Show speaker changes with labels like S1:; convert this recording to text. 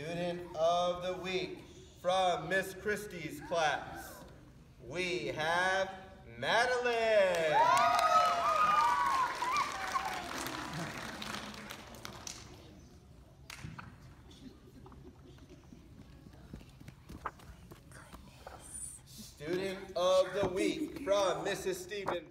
S1: Student of the Week from Miss Christie's class, we have Madeline. Student of the Week from Mrs. Stevens